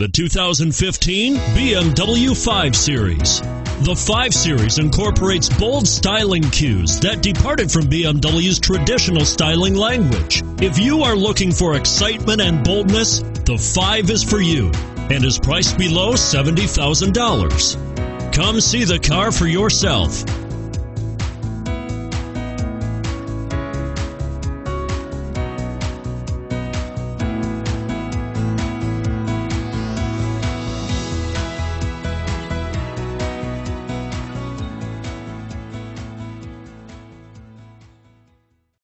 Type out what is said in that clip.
The 2015 BMW 5 Series. The 5 Series incorporates bold styling cues that departed from BMW's traditional styling language. If you are looking for excitement and boldness, the 5 is for you and is priced below $70,000. Come see the car for yourself.